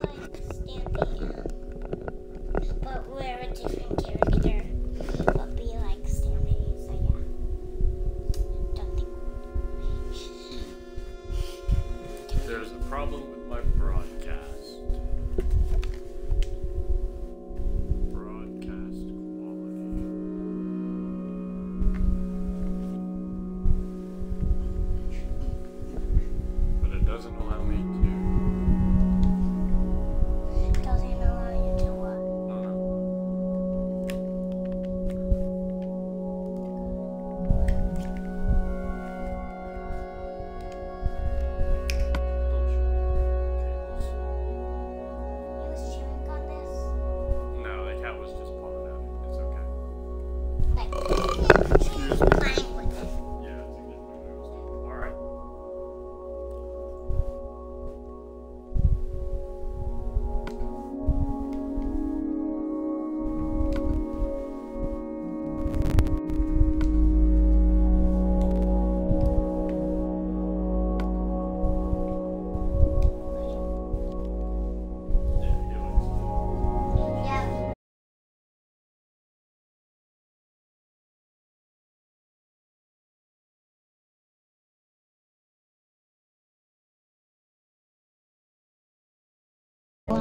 like um, but we're a different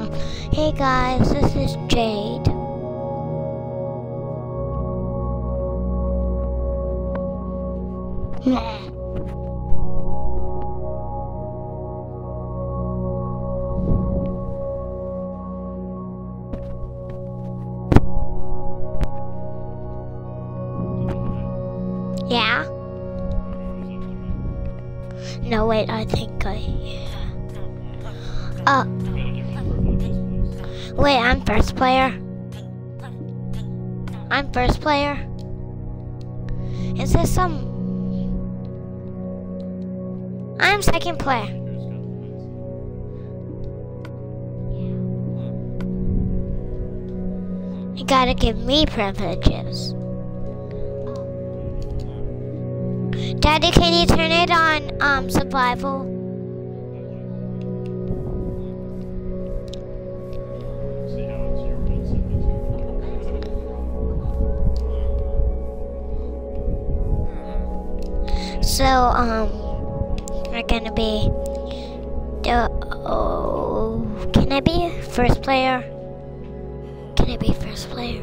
Hey guys, this is Jade. Yeah? No, wait, I think I. Uh, wait, I'm first player. I'm first player. Is this some. I'm second player. You gotta give me privileges. Daddy, can you turn it on um survival? So um we're gonna be the oh can I be first player? Can I be first player?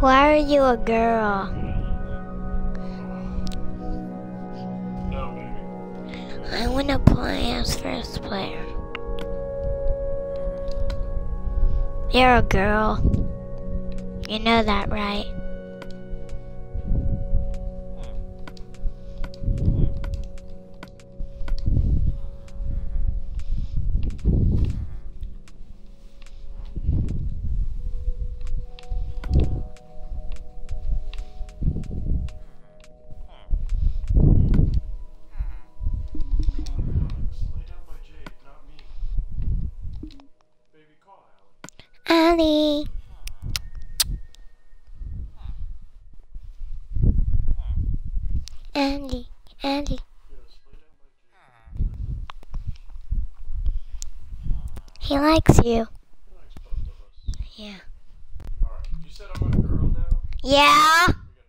Why are you a girl? I wanna play as first player. You're a girl. You know that, right? Andy, Andy. Yes, lay down by Jade. He likes you. He likes both of us. Yeah. Alright, you said I'm a girl now? Yeah. We gotta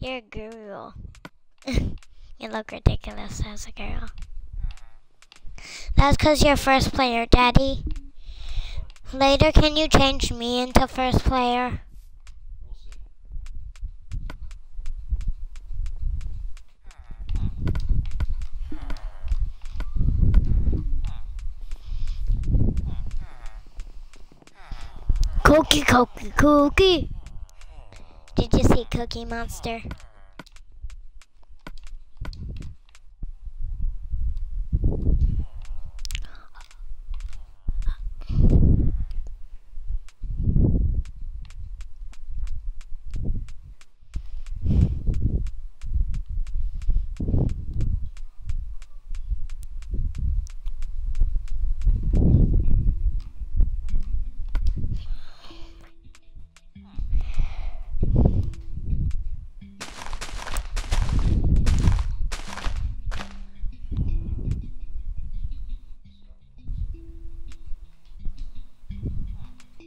change You're a girl. you look ridiculous as a girl. That's because you're first player, Daddy. Later, can you change me into first player? that. We'll see. Cookie, cookie, cookie. Did you see Cookie Monster?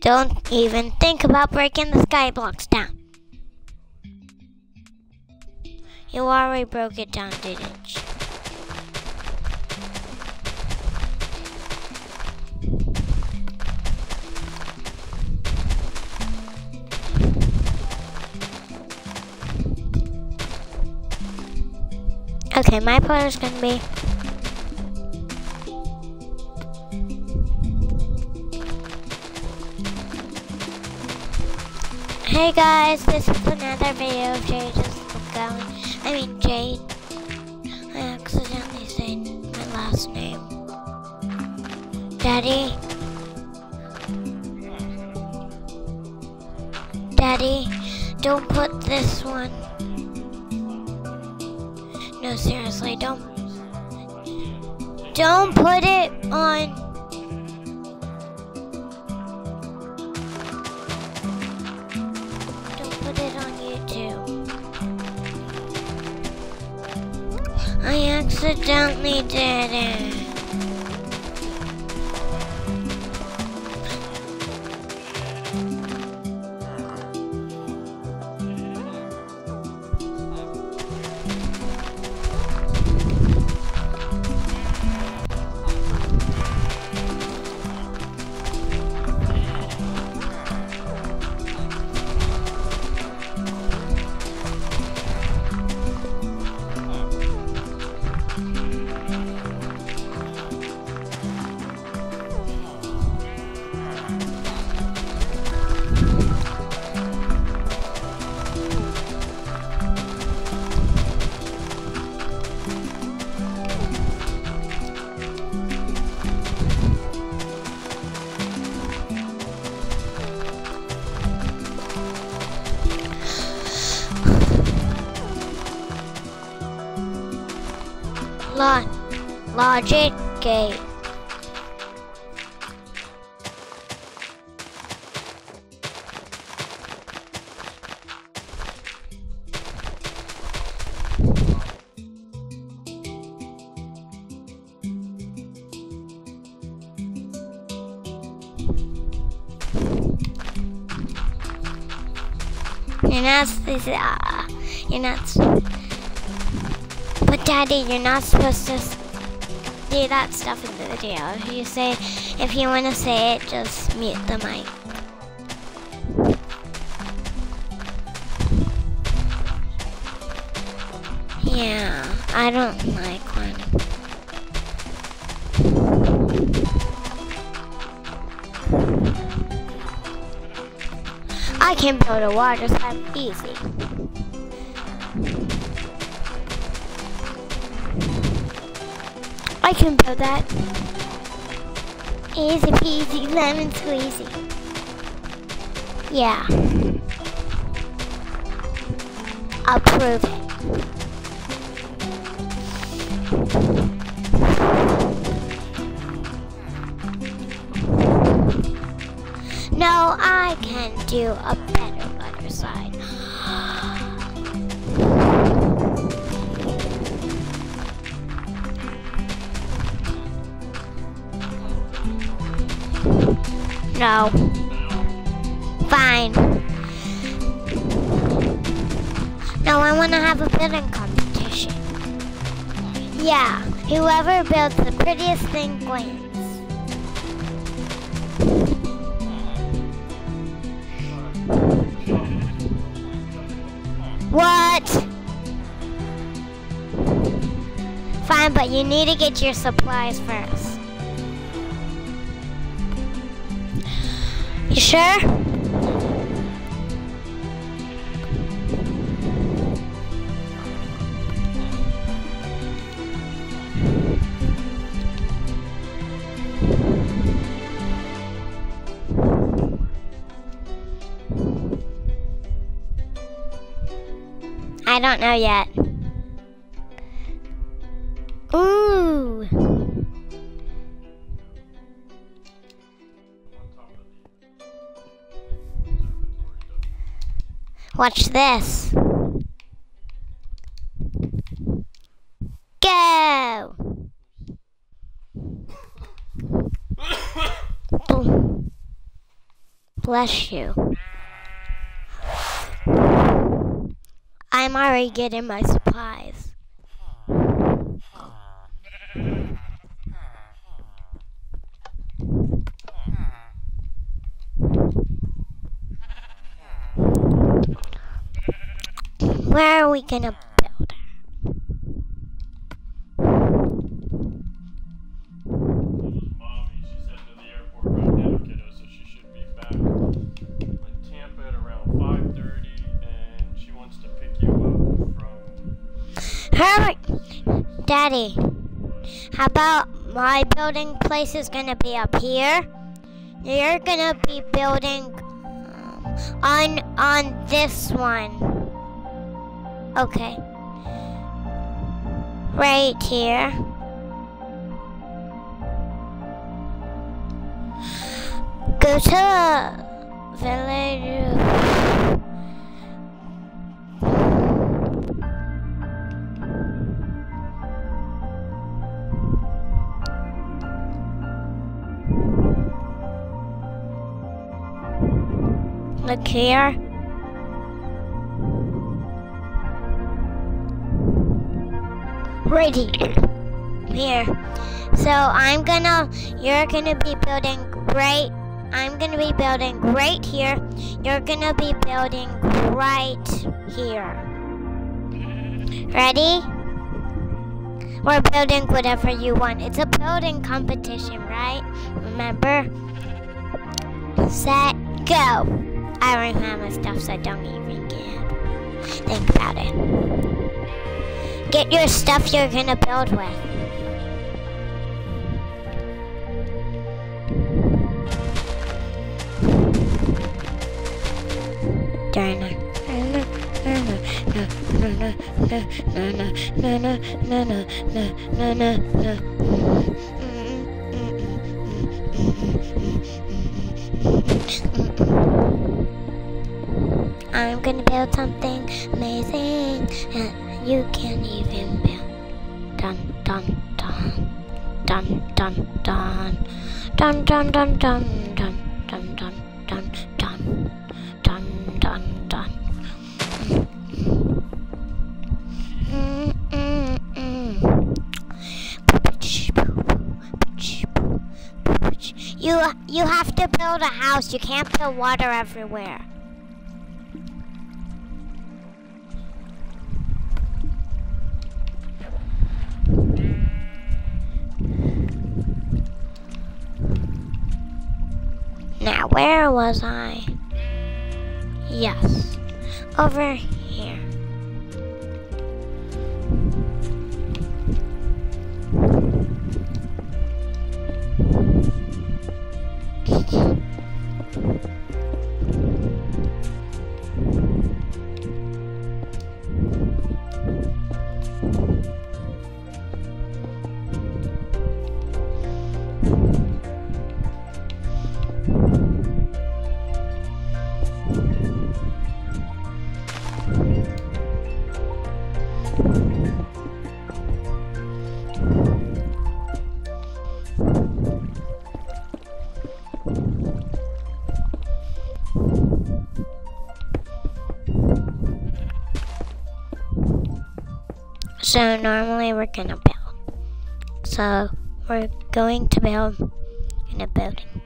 Don't even think about breaking the sky blocks down. You already broke it down, didn't you? Okay, my part is gonna be Hey guys, this is another video of Jade just going. I mean Jade. I accidentally said my last name. Daddy. Daddy, don't put this one. No, seriously, don't. Don't put it on. Accidentally did it. Gate. You're not. Uh, you're not. But Daddy, you're not supposed to do that stuff in the video. If you say, if you want to say it, just mute the mic. Yeah, I don't like when. I can build a water slide easy. Can build that. Easy peasy, lemon squeezy. Yeah. Approve it. No, I can do a whoever builds the prettiest thing wins. What? Fine, but you need to get your supplies first. You sure? Don't know yet. Ooh. Watch this. Go. Bless you. I'm already getting my supplies. Where are we gonna Daddy, how about my building place is gonna be up here? You're gonna be building um, on on this one. Okay. Right here. Go to the village. Look here. Here. Here. So I'm gonna, you're gonna be building right, I'm gonna be building right here. You're gonna be building right here. Ready? We're building whatever you want. It's a building competition, right? Remember? Set, go. I already have my stuff, so don't even get. Think about it. Get your stuff you're gonna build with. Darn I'm gonna build something amazing that you can't even build. Dun dun dun dun dun dun dun dun dun dun dun dun dun dun dun dun dun dun. You you have to build a house. You can't put water everywhere. Where was I? Yes, over So normally we're gonna build. So we're going to build in a building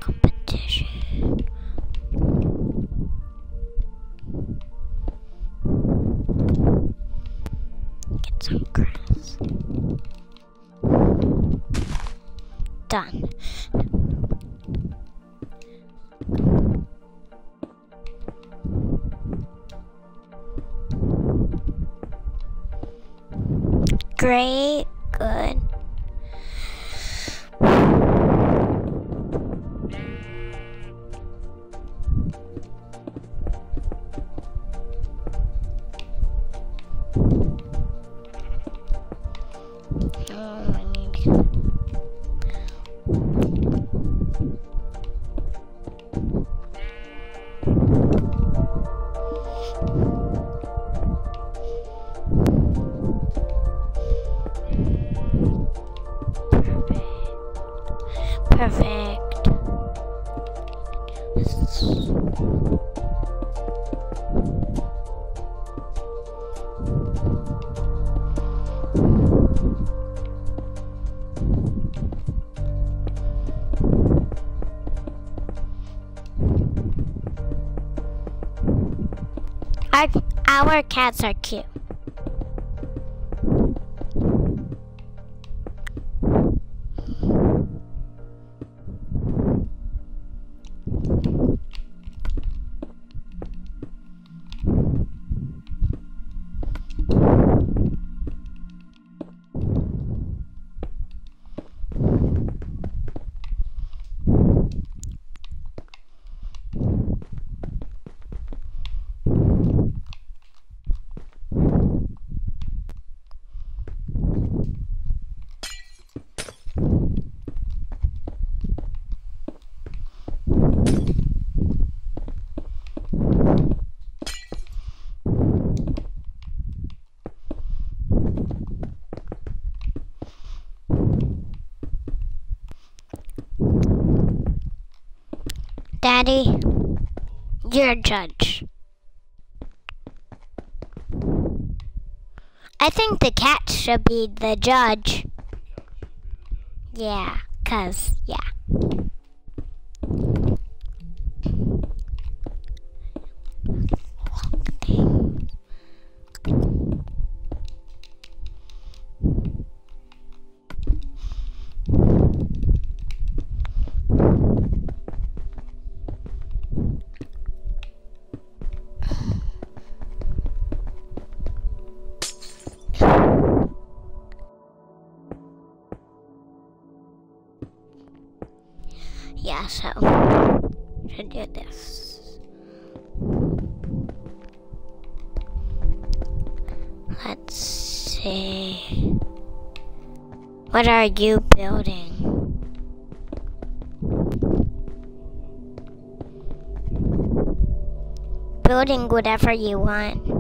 cats are cute. You're a judge. I think the cat should be the judge. Yeah, yeah. Yeah, What are you building? Building whatever you want.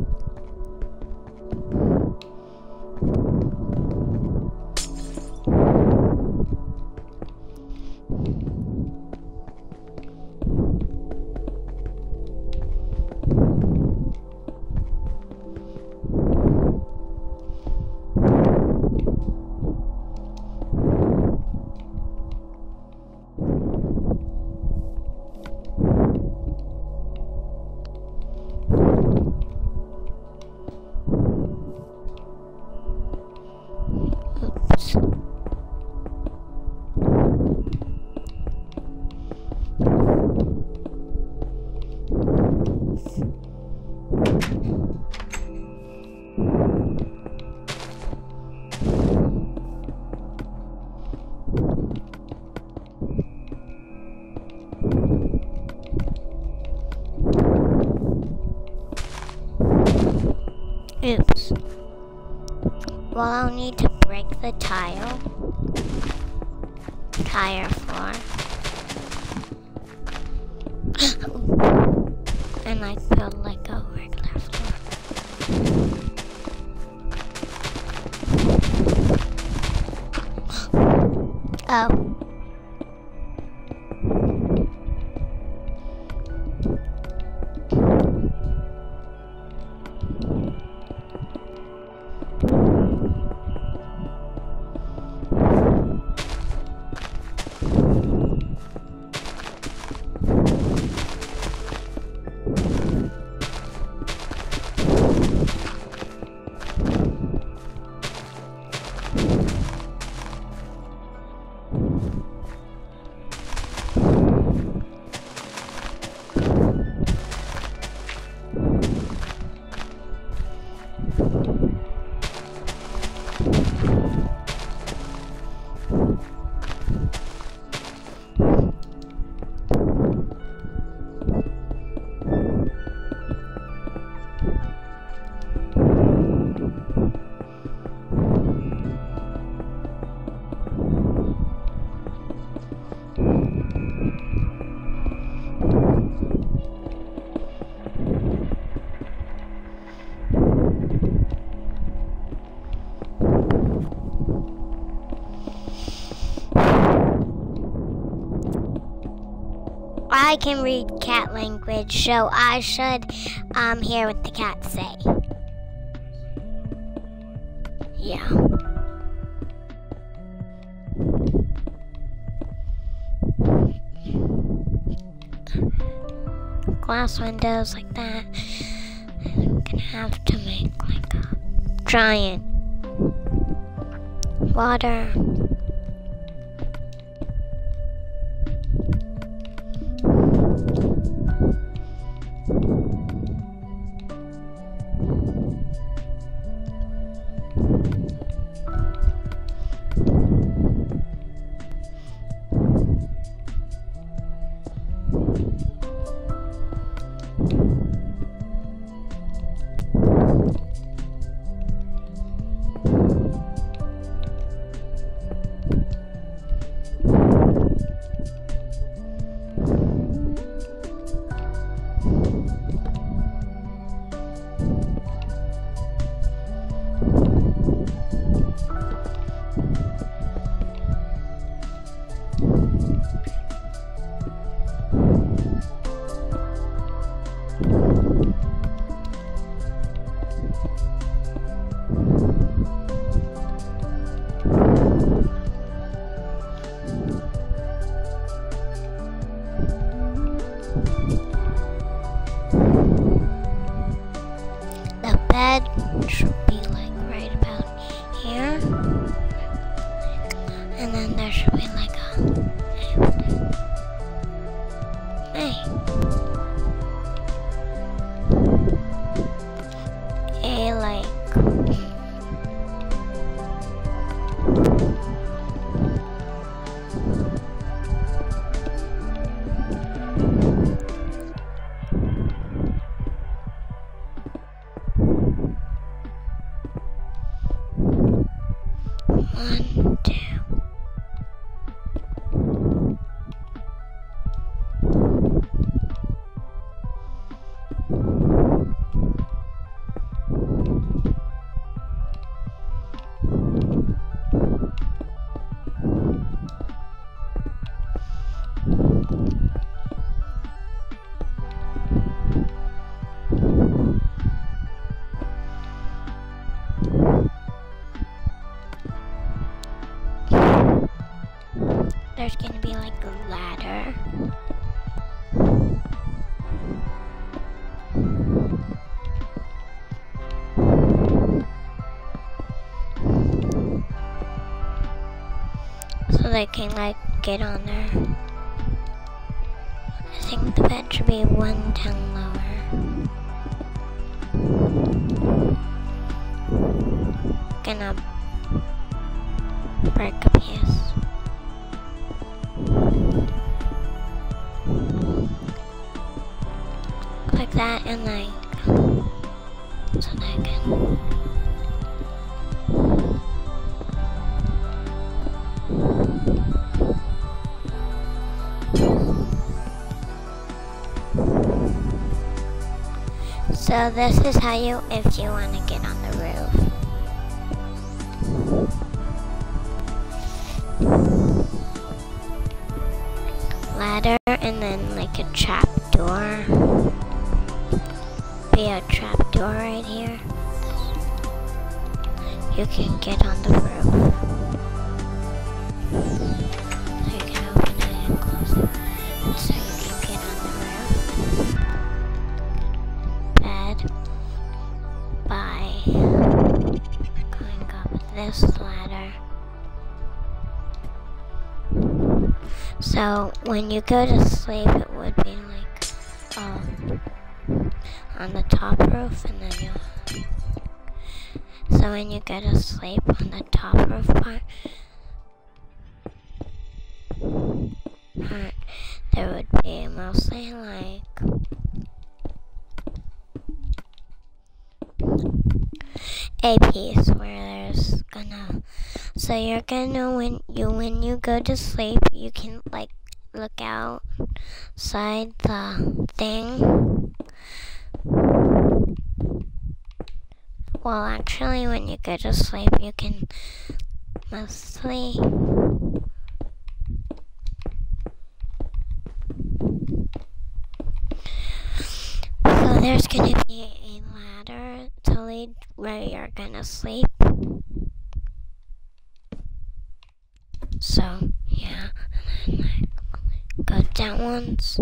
Well, I'll need to break the tile. Tire floor. and I build like a regular floor. Oh. I can read cat language, so I should um hear what the cats say. Yeah. Glass windows like that. I'm gonna have to make like a giant water. They can like get on there. I think the bed should be one down lower. Gonna break a piece. like that and like So this is how you if you want to get on the roof. Ladder and then like a trap door be a trap door right here. You can get on the roof. So when you go to sleep, it would be like, um, on the top roof and then you so when you go to sleep on the top roof part, part there would be mostly like a piece where there's gonna so you're gonna when you when you go to sleep you can like look outside the thing well, actually, when you go to sleep, you can mostly So there's gonna be a ladder to lead where you're gonna sleep. So, yeah, and then like, go down once.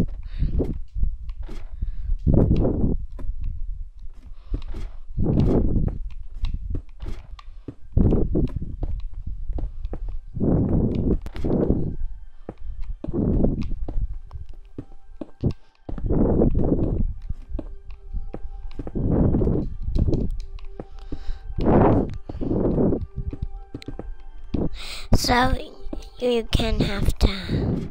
So you can have to.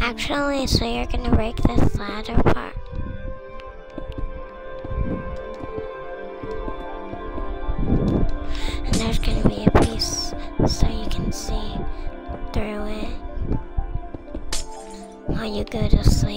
Actually, so you're gonna break this ladder part. And there's gonna be a piece so you can see through it while you go to sleep.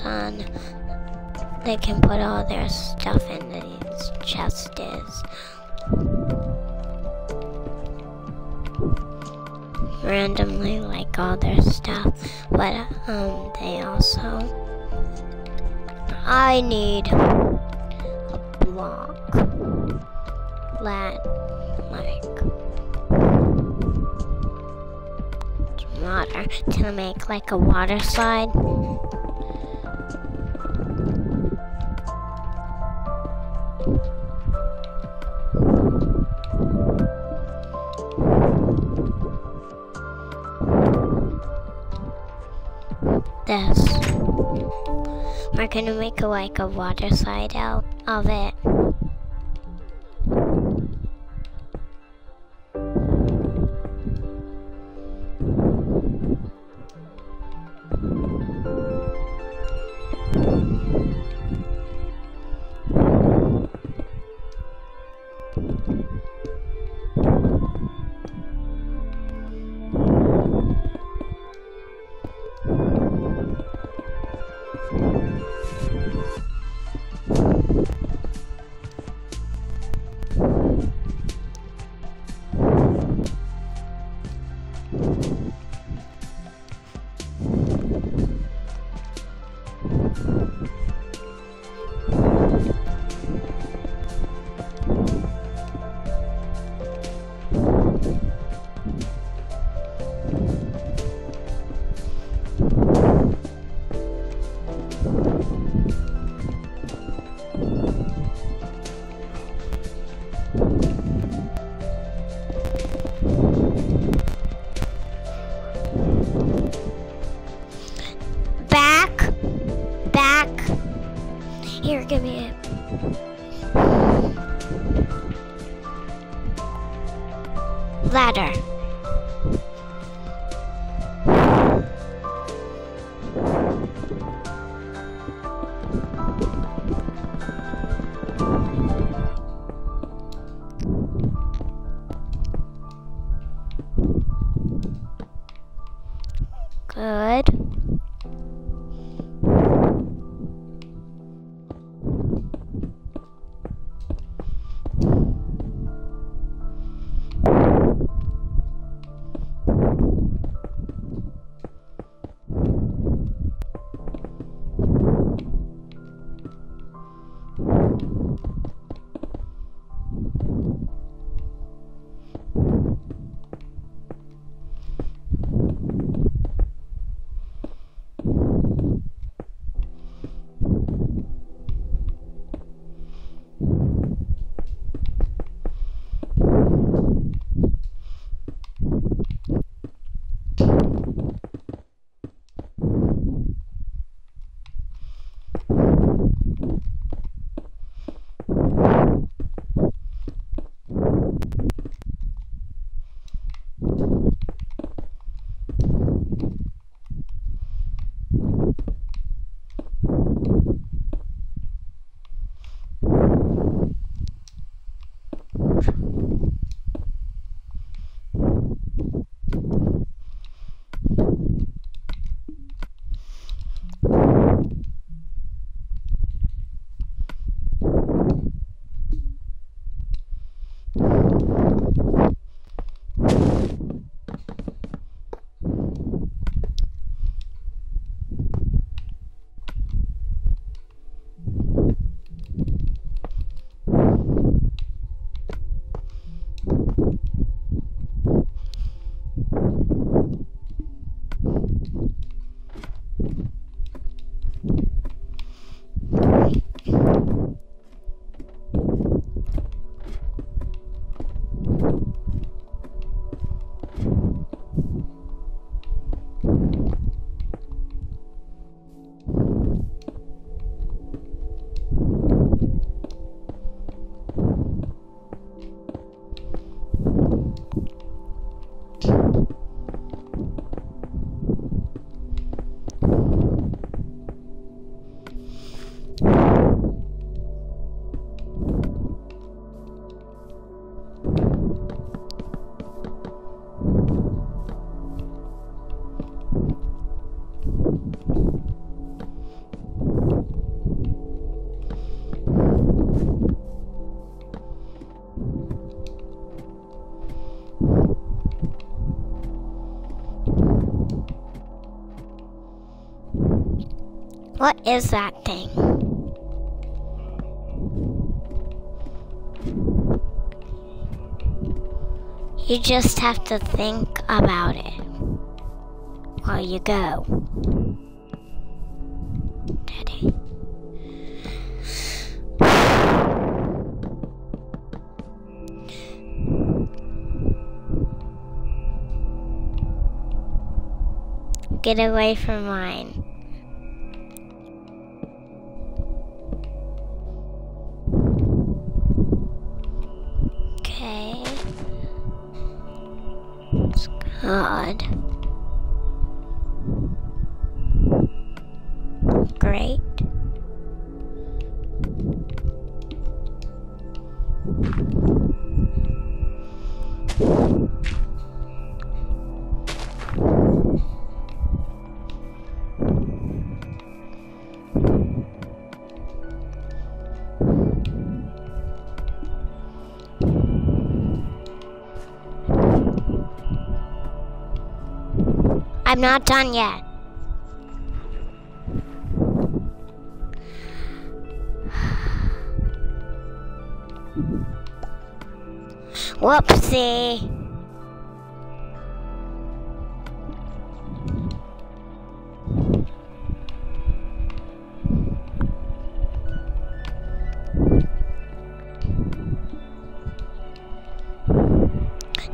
On, they can put all their stuff in these chests. randomly like all their stuff but um they also I need a block that like water to make like a water slide this. We're gonna make a, like a water slide out of it. What is that thing? You just have to think about it while you go. Daddy. Get away from mine. I'm not done yet. Whoopsie.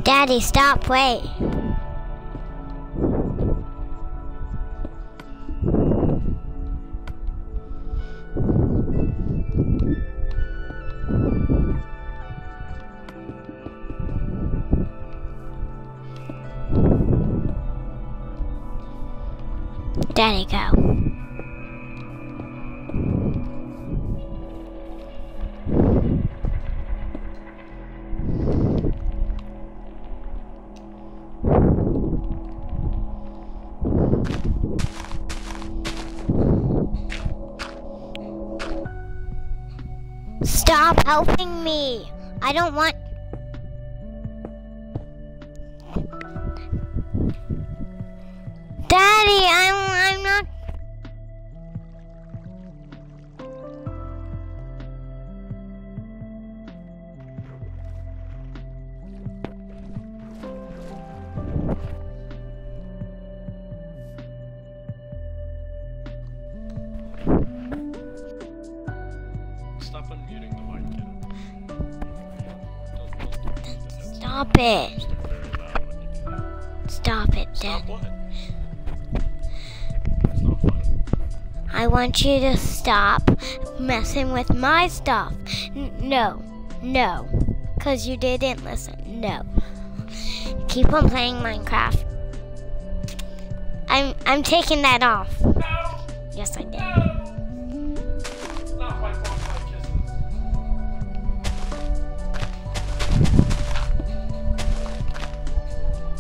Daddy, stop, wait. Helping me. I don't want. Want you to stop messing with my stuff. N- no, no. Because you didn't listen. No. Keep on playing Minecraft. I'm I'm taking that off. No! Yes, I did. No!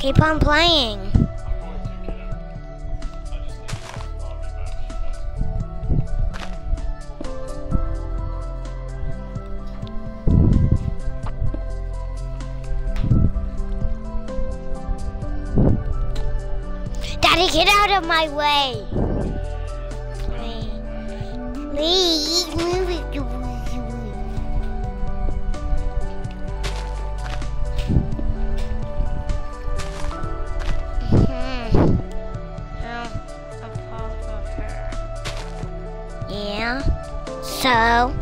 Keep on playing. Of my way. Please. Please move it. Hmm. A pulse of her. Yeah. So.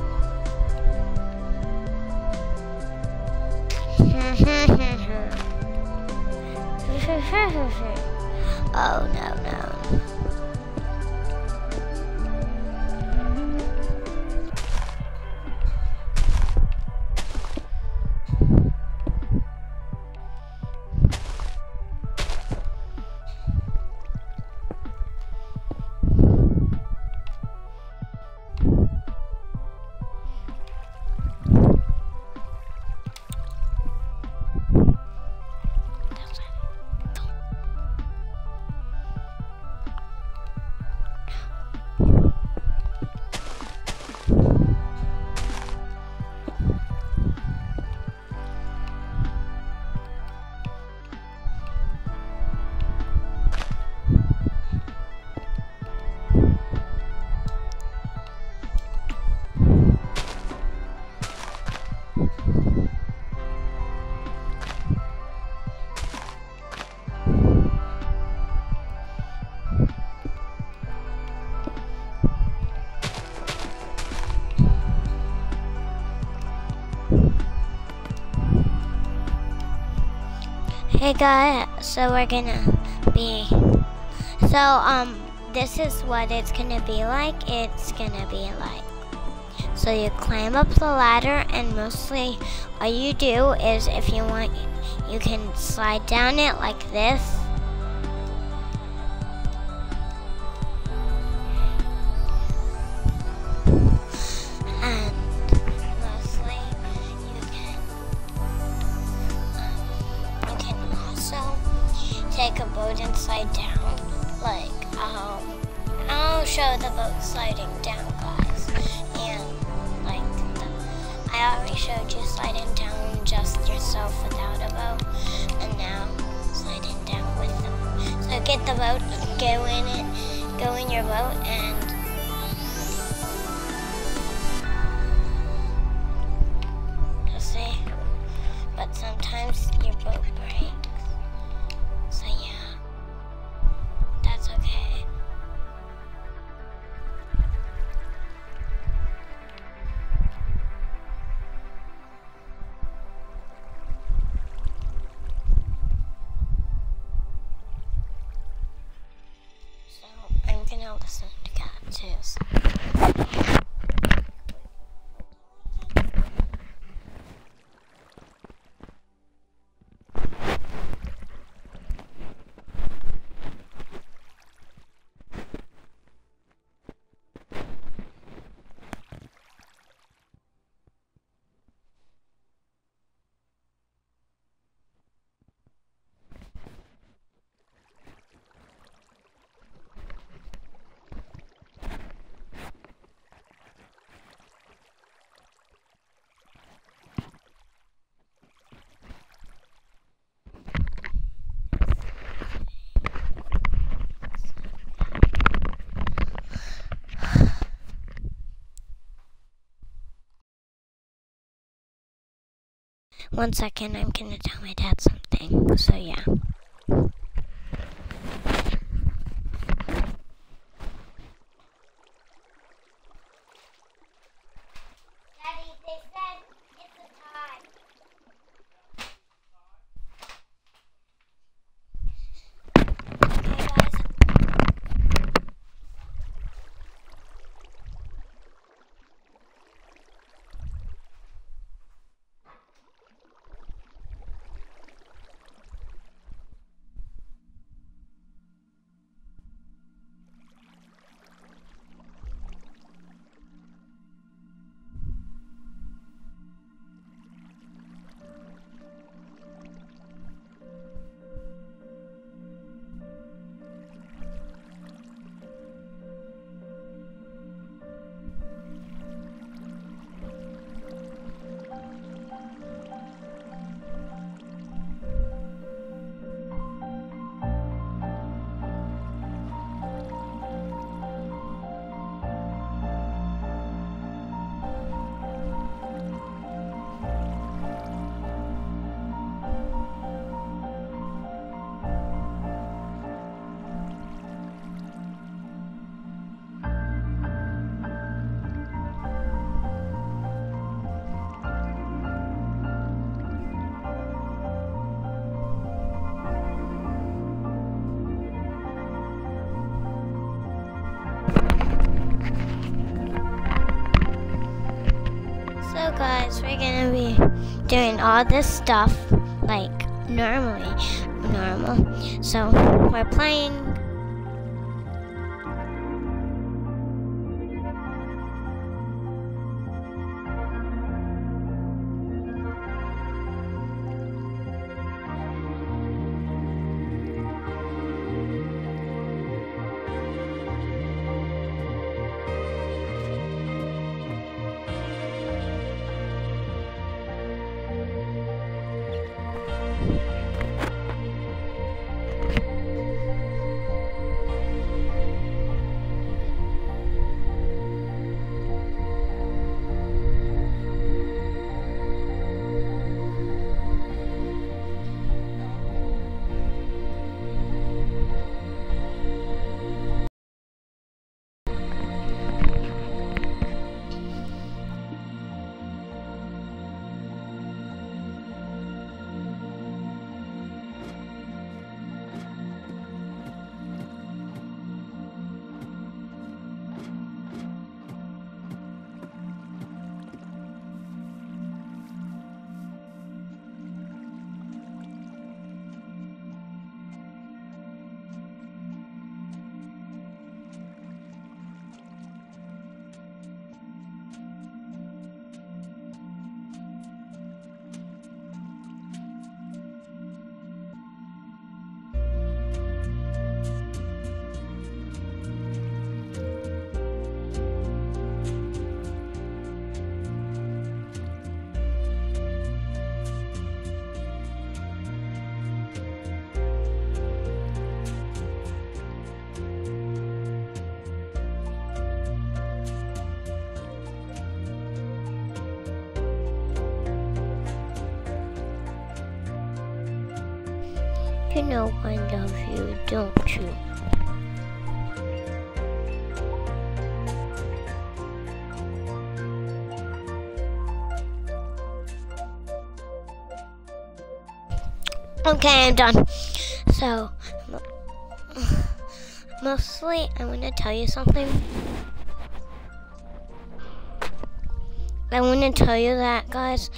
Hey guys, so we're gonna be so um this is what it's gonna be like. It's gonna be like so you climb up the ladder and mostly all you do is if you want you can slide down it like this. One second. I'm gonna tell my dad something. So yeah. All this stuff like normally, normal. So we're playing. You know I love you, don't you? Okay, I'm done. So, mostly, I want to tell you something. I want to tell you that, guys,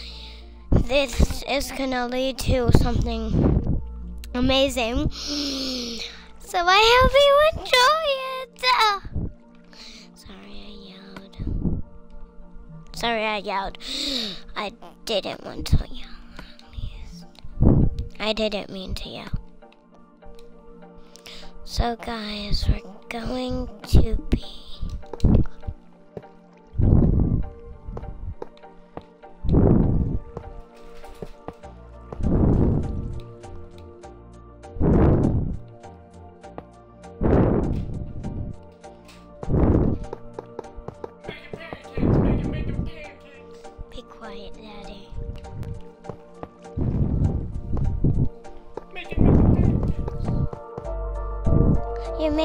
this is going to lead to something amazing. So I hope you enjoy it. Sorry, I yelled. Sorry, I yelled. I didn't want to yell. I didn't mean to yell. So, guys, we're going to be.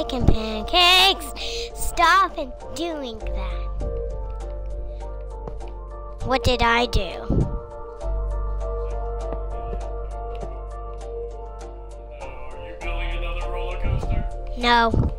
Making pancakes. Stop and doing that. What did I do? Oh, are you building another roller coaster? No.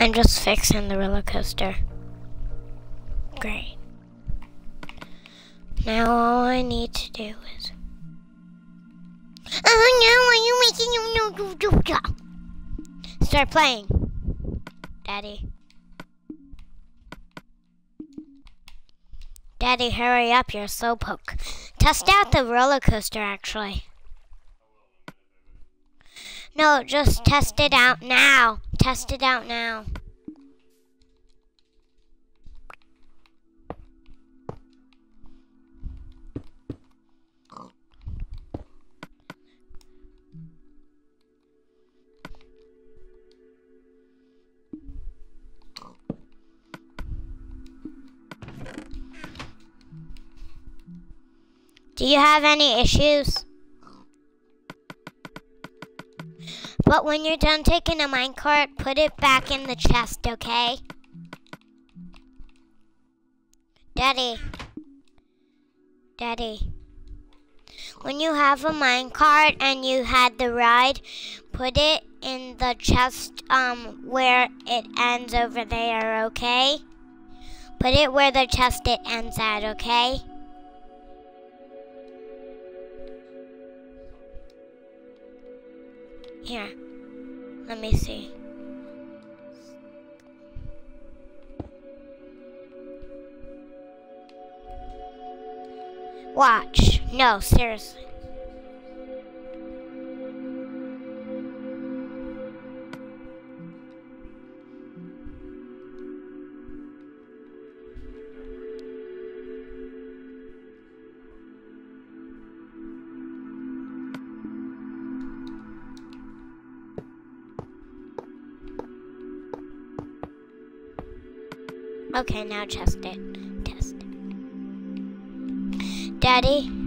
I'm just fixing the roller coaster. Great. Now all I need to do is. Oh no, are you making no do? Start playing, Daddy. Daddy, hurry up, you're a slowpoke. Test out the roller coaster, actually. No, just test it out now. Test it out now. Do you have any issues? But when you're done taking a minecart, put it back in the chest, okay? Daddy. Daddy. When you have a minecart and you had the ride, put it in the chest um where it ends over there, okay? Put it where the chest it ends at, okay? Here, let me see. Watch. No, seriously. Okay, now test it. Test it. Daddy?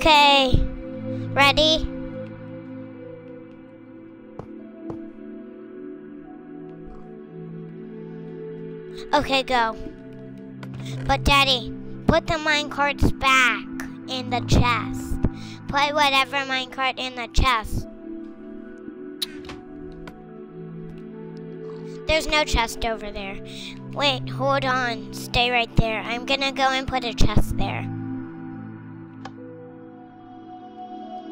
Okay. Ready? Okay, go. But Daddy, put the minecarts back in the chest. Put whatever minecart in the chest. There's no chest over there. Wait, hold on. Stay right there. I'm gonna go and put a chest there.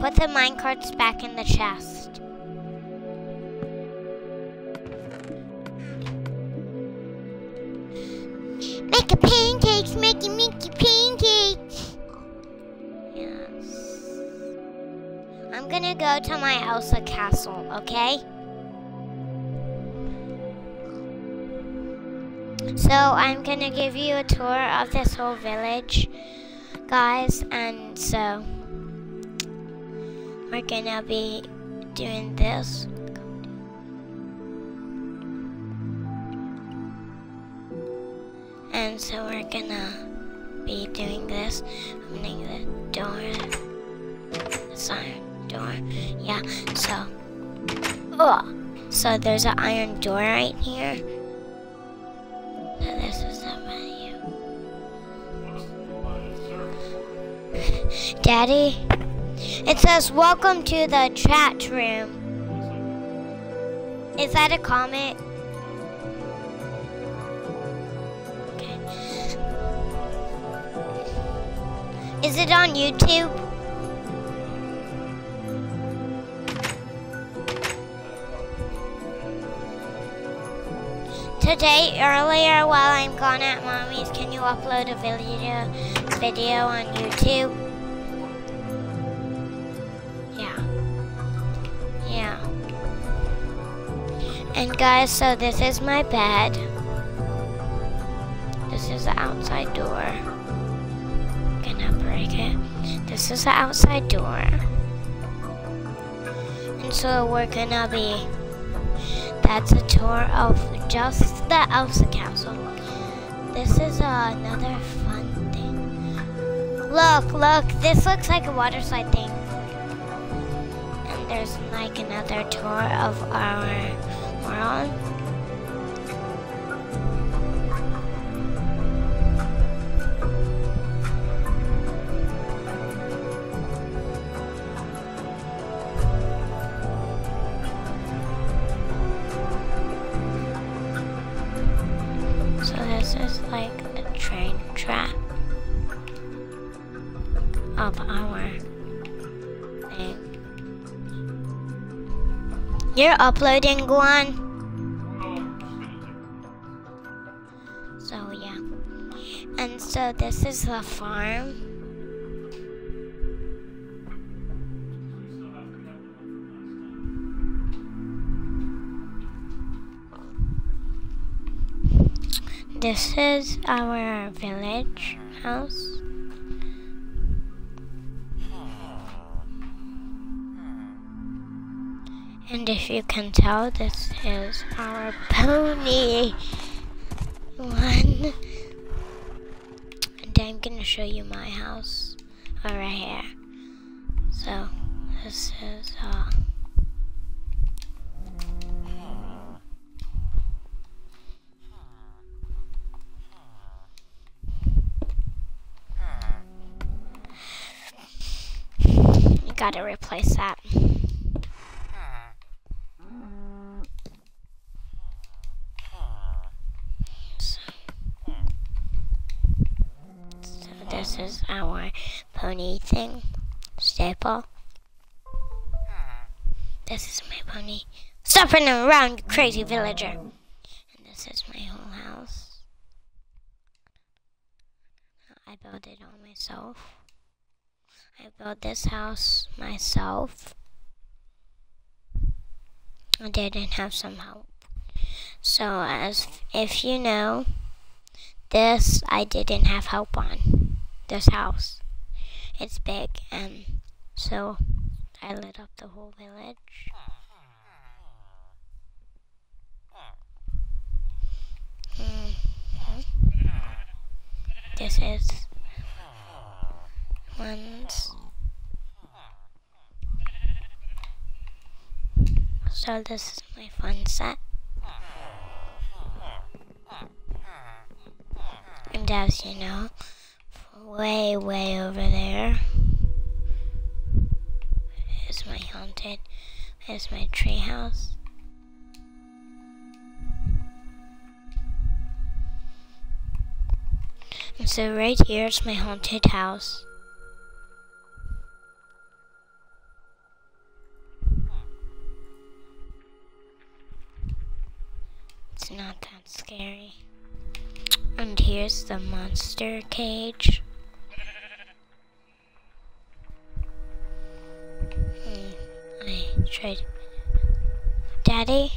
Put the minecarts back in the chest. Make a pancakes, making Mickey pancakes. Yes. I'm gonna go to my Elsa castle, okay? So I'm gonna give you a tour of this whole village, guys, and so we're gonna be doing this. And so we're gonna be doing this, opening the door, sorry, door, yeah, so, oh, so there's an iron door right here. This is the. Daddy, it says, Welcome to the chat room. Is that a comment? Okay. Is it on YouTube? Today, earlier while I'm gone at mommy's, can you upload a video video on YouTube? And guys, so this is my bed. This is the outside door. Gonna break it. This is the outside door. And so we're gonna be that's a tour of just the Elsa Castle. This is uh, another fun thing. Look, look, this looks like a water slide thing. And there's like another tour of our world. So uploading one? So yeah. And so this is the farm. This is our village house. And if you can tell, this is our pony one. And I'm gonna show you my house over here. So this is uh you gotta replace that. So, so this is our pony thing, staple. This is my pony. Stop running around, crazy villager. And this is my whole house. I built it all myself. I built this house myself. I didn't have some help. So as if you know, this I didn't have help on. This house. It's big and so I lit up the whole village. Mhm. This is one's So this is my fun set. And as you know, way, way over there. there is my haunted, is my tree house. And so right here is my haunted house. It's not that scary. And here's the monster cage. Tried. Daddy?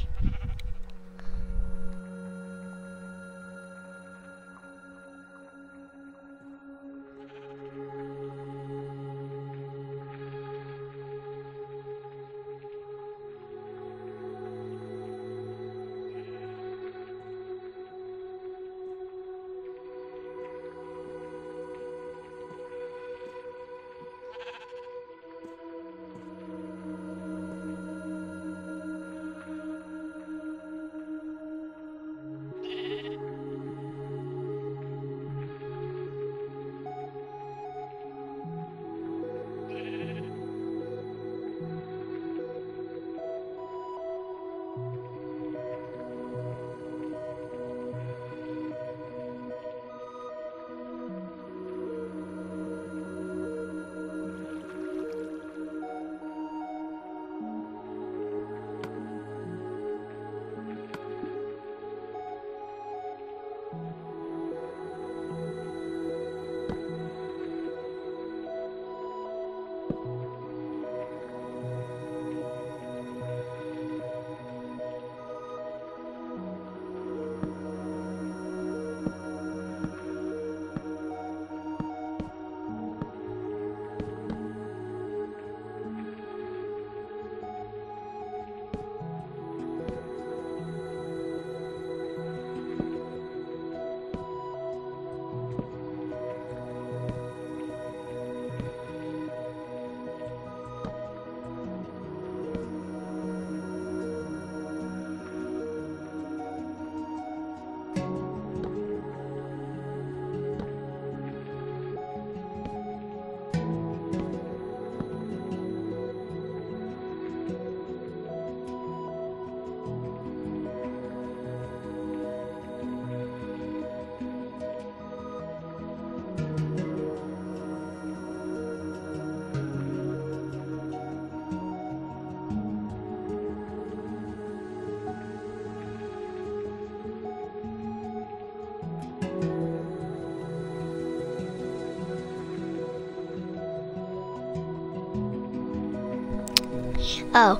Oh,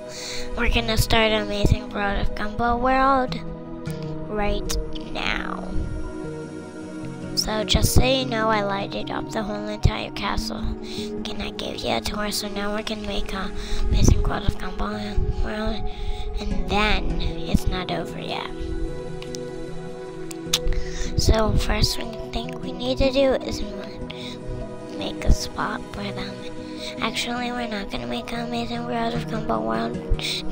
we're gonna start Amazing World of Gumball World right now. So just so you know, I lighted up the whole entire castle. Can I give you a tour? So now we can make a Amazing World of Gumball World, and then it's not over yet. So first thing we need to do is make a spot for them. Actually, we're not gonna make an Amazing World of Gumball World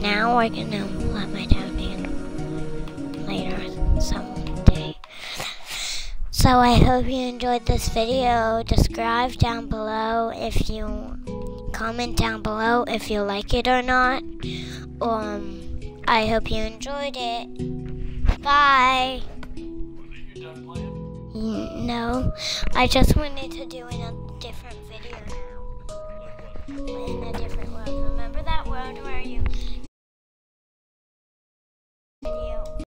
now. We're gonna let my dad in later someday. So I hope you enjoyed this video. Describe down below if you comment down below if you like it or not. Um, I hope you enjoyed it. Bye. No, I just wanted to do in In a different world. Remember that world where you